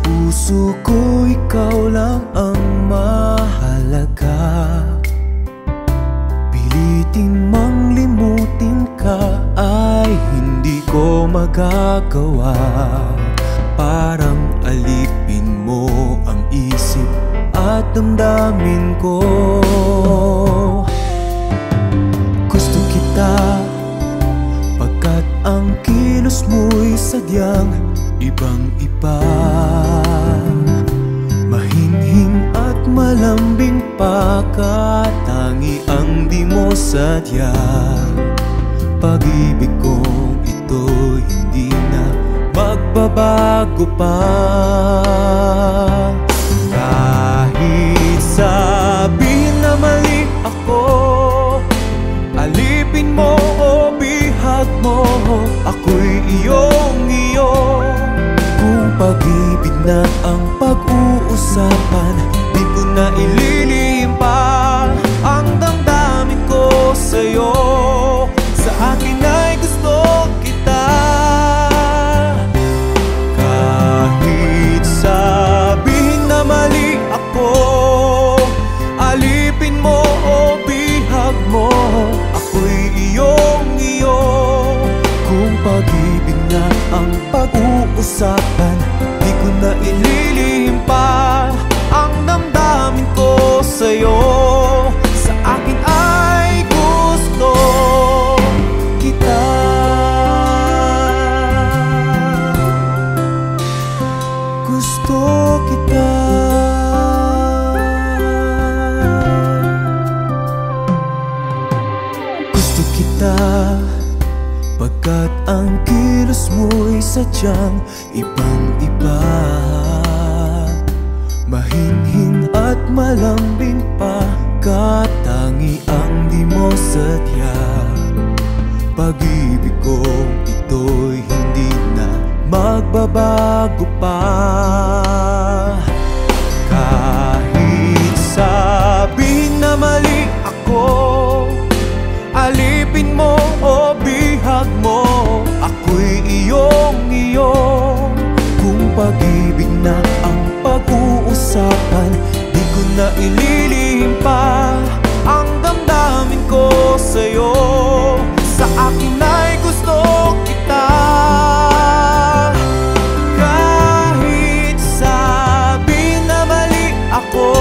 puso ko ikaw lang ang mahalaga. Pilitin mang limutin ka ay hindi ko magagawa. Parang alipin mo ang isip at damdamin ko sadyang ibang iba. Mahinhin at malambing pa Katangi ang di mo sadya. Pag-ibig kong ito hindi na magbabago pa Ako'y iyong iyo. Kung pag-ibig na ang pag-uusapan Di ko na ililihim pag-ibig na ang pag-uusapan. Di ko na ililihim pa Ang damdamin ko sa'yo. Sa akin ay gusto kita. Gusto kita. Gusto kita Pagkat ang kilos mo'y sadyang ibang iba. Mahinhin at malambing pa Katangi ang di mo sadya. Pag-ibig kong ito'y hindi na magbabago pa pag-ibig na ang pag-uusapan. Di ko na ililihim pa Ang damdamin ko sa'yo. Sa akin ay gusto kita. Kahit sabihin na mali ako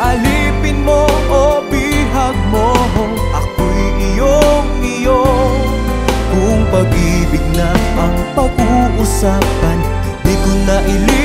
Alipin mo o bihag mo Ako'y iyong iyo Kung pag-ibig na ang pag-uusapan ko